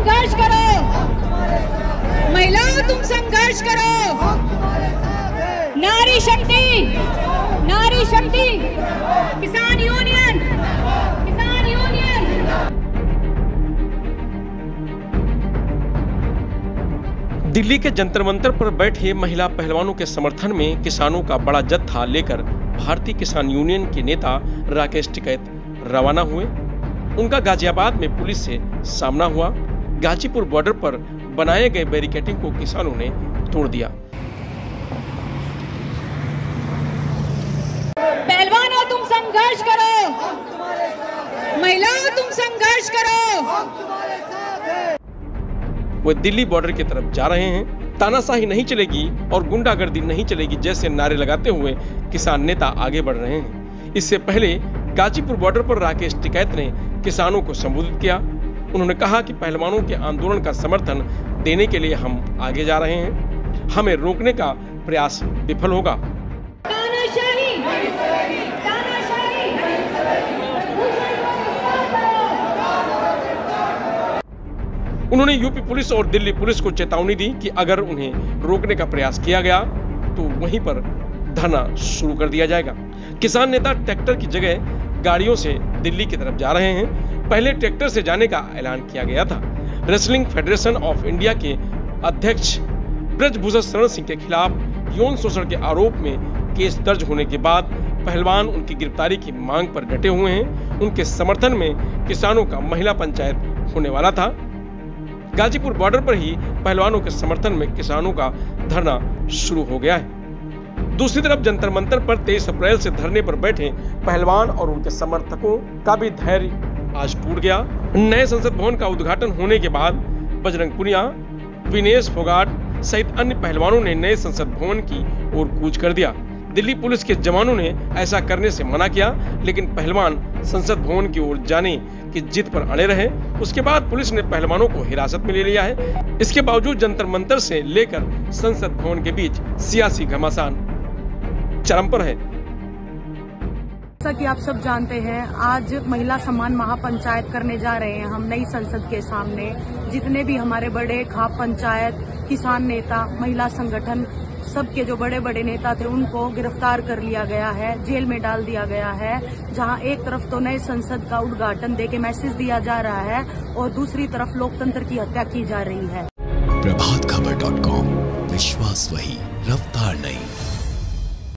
संघर्ष करो। महिलाओं, तुम संघर्ष करो। नारी शक्ति नारी शक्ति। किसान यूनियन किसान यूनियन। दिल्ली के जंतर मंतर पर बैठे महिला पहलवानों के समर्थन में किसानों का बड़ा जत्था लेकर भारतीय किसान यूनियन के नेता राकेश टिकैत रवाना हुए। उनका गाजियाबाद में पुलिस से सामना हुआ। गाजीपुर बॉर्डर पर बनाए गए बैरिकेटिंग को किसानों ने तोड़ दिया। पहलवानों तुम संघर्ष करो। महिलाओं तुम संघर्ष करो। वे दिल्ली बॉर्डर की तरफ़ जा रहे हैं। तानाशाही नहीं चलेगी और गुंडागर्दी नहीं चलेगी जैसे नारे लगाते हुए किसान नेता आगे बढ़ रहे हैं। इससे पहले गाजीपुर बॉर्डर पर राकेश टिकैत ने किसानों को संबोधित किया। उन्होंने कहा कि पहलवानों के आंदोलन का समर्थन देने के लिए हम आगे जा रहे हैं। हमें रोकने का प्रयास विफल होगा। उन्होंने यूपी पुलिस और दिल्ली पुलिस को चेतावनी दी कि अगर उन्हें रोकने का प्रयास किया गया तो वहीं पर धरना शुरू कर दिया जाएगा। किसान नेता ट्रैक्टर की जगह गाड़ियों से दिल्ली की तरफ़ जा रहे हैं। पहले ट्रैक्टर से जाने का ऐलान किया गया था। रेसलिंग फेडरेशन ऑफ़ इंडिया के अध्यक्ष ब्रजभूषण शरण सिंह के खिलाफ यौन शोषण के आरोप में केस दर्ज होने के बाद पहलवान उनकी गिरफ्तारी की मांग पर डटे हुए हैं। उनके समर्थन में किसानों का महिला पंचायत होने वाला था। गाजीपुर बॉर्डर पर ही पहलवानों के समर्थन में किसानों का धरना शुरू हो गया है। दूसरी तरफ़ जंतर मंतर पर 23 अप्रैल से धरने पर बैठे पहलवान और उनके समर्थकों का भी धैर्य आज टूट गया। नए संसद भवन का उद्घाटन होने के बाद बजरंग पुनिया, विनेश फोगाट सहित अन्य पहलवानों ने नए संसद भवन की ओर कूच कर दिया। दिल्ली पुलिस के जवानों ने ऐसा करने से मना किया, लेकिन पहलवान संसद भवन की ओर जाने की जिद पर अड़े रहे। उसके बाद पुलिस ने पहलवानों को हिरासत में ले लिया है। इसके बावजूद जंतर मंतर से लेकर संसद भवन के बीच सियासी घमासान। चरम पर है। जैसा कि आप सब जानते हैं, आज महिला सम्मान महापंचायत करने जा रहे हैं हम नई संसद के सामने। जितने भी हमारे बड़े खाप पंचायत, किसान नेता, महिला संगठन, सबके जो बड़े बड़े नेता थे, उनको गिरफ़्तार कर लिया गया है, जेल में डाल दिया गया है, जहाँ एक तरफ़ तो नए संसद का उद्घाटन दे के मैसेज दिया जा रहा है और दूसरी तरफ़ लोकतंत्र की हत्या की जा रही है। प्रभात खबर डॉट कॉम, विश्वास वही, रफ्तार नहीं